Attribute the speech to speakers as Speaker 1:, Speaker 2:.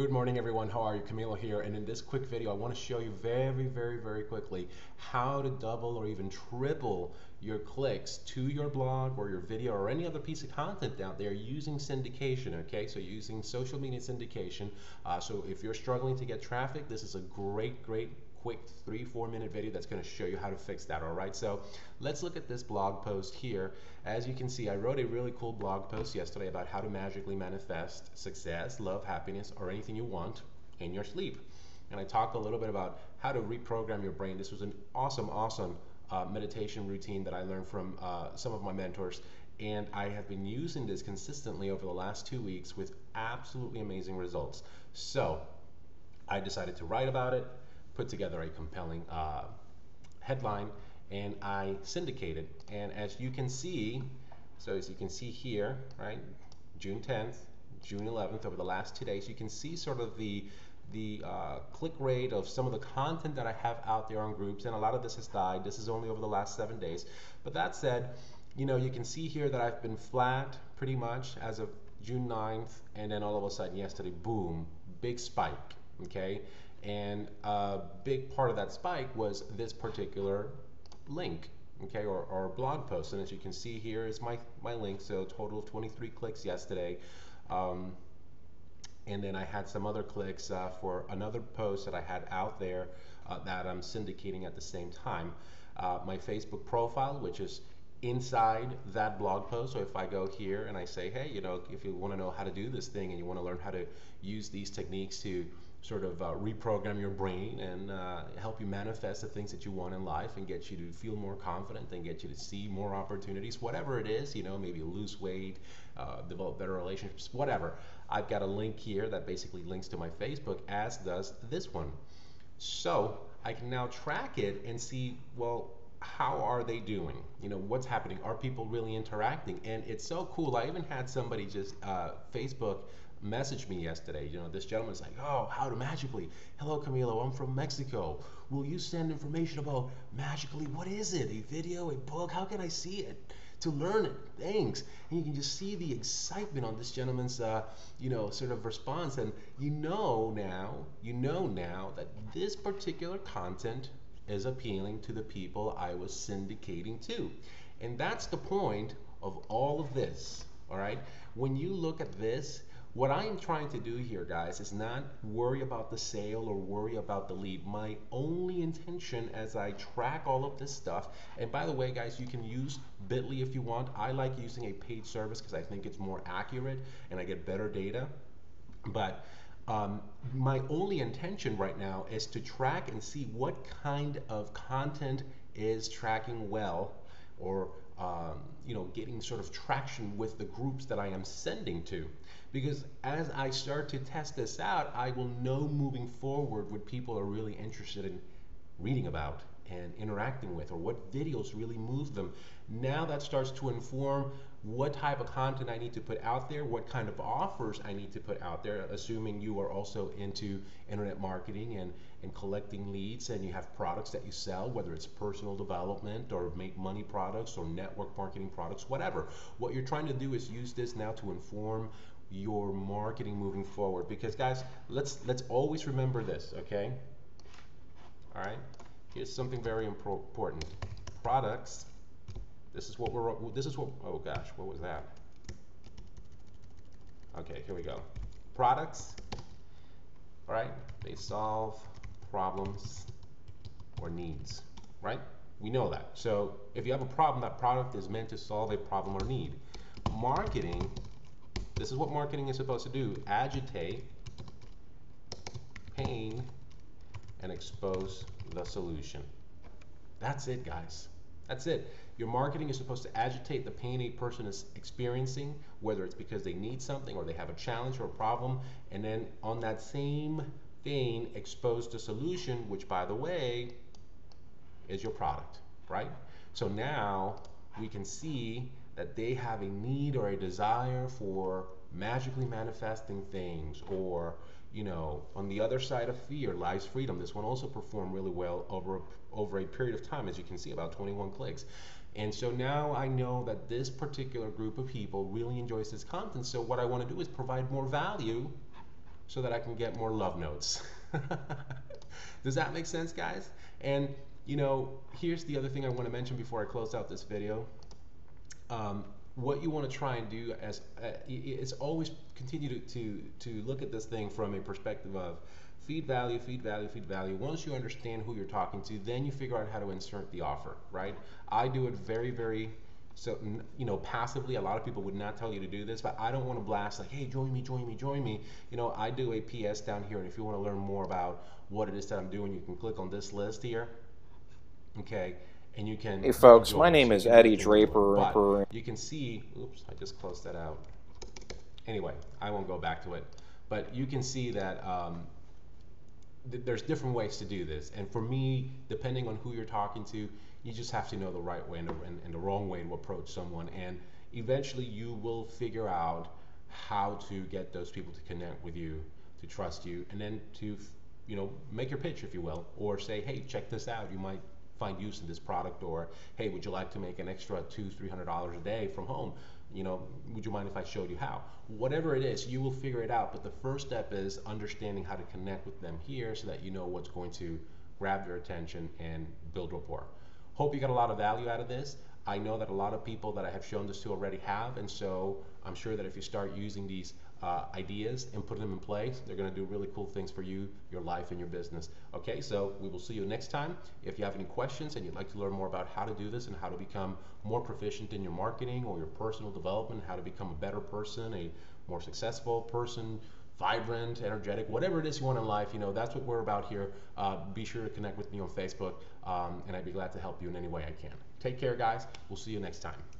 Speaker 1: Good morning everyone, how are you? Camilo here. And in this quick video I want to show you very very very quickly how to double or even triple your clicks to your blog or your video or any other piece of content out there using syndication okay? So using social media syndication. Uh, so if you're struggling to get traffic this is a great great quick three four minute video that's going to show you how to fix that all right? So let's look at this blog post here. As you can see I wrote a really cool blog post yesterday about how to magically manifest success love happiness or anything you want in your sleep. And I talk a little bit about how to reprogram your brain. This was an awesome awesome uh, meditation routine that I learned from uh, some of my mentors. And I have been using this consistently over the last two weeks with absolutely amazing results. So I decided to write about it put together a compelling uh, headline and I syndicated. And as you can see, so as you can see here, right, June 10th, June 11th, over the last two days, you can see sort of the the uh, click rate of some of the content that I have out there on groups, and a lot of this has died. This is only over the last seven days. But that said, you know, you can see here that I've been flat pretty much as of June 9th, and then all of a sudden yesterday, boom, big spike, okay? And a big part of that spike was this particular link, okay, or, or blog post. And as you can see here is my, my link. So total of 23 clicks yesterday. Um, and then I had some other clicks uh, for another post that I had out there uh, that I'm syndicating at the same time. Uh, my Facebook profile, which is inside that blog post. So if I go here and I say, hey, you know, if you want to know how to do this thing and you want to learn how to use these techniques to sort of uh, reprogram your brain and uh, help you manifest the things that you want in life and get you to feel more confident and get you to see more opportunities, whatever it is, you know, maybe lose weight, uh, develop better relationships, whatever. I've got a link here that basically links to my Facebook, as does this one. So I can now track it and see, well, how are they doing? You know, what's happening? Are people really interacting? And it's so cool. I even had somebody just uh, Facebook messaged me yesterday. You know, this gentleman's like, "Oh, how to magically? Hello, Camilo. I'm from Mexico. Will you send information about magically? What is it? A video? A book? How can I see it?" To learn it, thanks. And you can just see the excitement on this gentleman's, uh, you know, sort of response, and you know now, you know now that this particular content is appealing to the people I was syndicating to, and that's the point of all of this. All right, when you look at this, what I am trying to do here, guys, is not worry about the sale or worry about the lead. My only intention as I track all of this stuff, and by the way, guys, you can use Bitly if you want. I like using a paid service because I think it's more accurate and I get better data. But um, my only intention right now is to track and see what kind of content is tracking well or um, you know getting sort of traction with the groups that I am sending to. Because as I start to test this out I will know moving forward what people are really interested in reading about and interacting with or what videos really move them. Now that starts to inform what type of content I need to put out there, what kind of offers I need to put out there, assuming you are also into internet marketing and, and collecting leads and you have products that you sell, whether it's personal development or make money products or network marketing products, whatever. What you're trying to do is use this now to inform your marketing moving forward. Because guys let's let's always remember this okay? All right here's something very important products this is what we're, this is what, oh gosh, what was that? Okay, here we go. Products, all right? They solve problems or needs, right? We know that. So if you have a problem, that product is meant to solve a problem or need. Marketing, this is what marketing is supposed to do. Agitate, pain, and expose the solution. That's it, guys. That's it. Your marketing is supposed to agitate the pain a person is experiencing, whether it's because they need something or they have a challenge or a problem, and then on that same vein, expose the solution, which by the way, is your product, right? So now we can see that they have a need or a desire for magically manifesting things or you know on the other side of fear lies freedom this one also performed really well over over a period of time as you can see about 21 clicks and so now I know that this particular group of people really enjoys this content so what I want to do is provide more value so that I can get more love notes. Does that make sense, guys? And you know, here's the other thing I want to mention before I close out this video. Um, what you want to try and do as uh, always continue to, to to look at this thing from a perspective of feed value, feed value, feed value. Once you understand who you're talking to, then you figure out how to insert the offer, right? I do it very, very so you know passively a lot of people would not tell you to do this but i don't want to blast like hey join me join me join me you know i do a ps down here and if you want to learn more about what it is that i'm doing you can click on this list here okay and you can
Speaker 2: hey folks my name is eddie draper
Speaker 1: you can see oops i just closed that out. Anyway i won't go back to it. But you can see that um, th- there's different ways to do this. And for me depending on who you're talking to you just have to know the right way and the, and, and the wrong way to approach someone. And eventually you will figure out how to get those people to connect with you, to trust you, and then to, you know, make your pitch, if you will, or say, hey, check this out. You might find use in this product, or hey, would you like to make an extra two, three hundred dollars a day from home? You know, would you mind if I showed you how? Whatever it is, you will figure it out. But the first step is understanding how to connect with them here, so that you know what's going to grab their attention and build rapport. Hope you got a lot of value out of this. I know that a lot of people that I have shown this to already have, and so I'm sure that if you start using these uh, ideas and put them in place, they're going to do really cool things for you, your life, and your business. Okay, so we will see you next time. If you have any questions and you'd like to learn more about how to do this and how to become more proficient in your marketing or your personal development, how to become a better person, a more successful person, vibrant, energetic, whatever it is you want in life, you know, that's what we're about here. Uh, be sure to connect with me on Facebook, um, and I'd be glad to help you in any way I can. Take care, guys. We'll see you next time.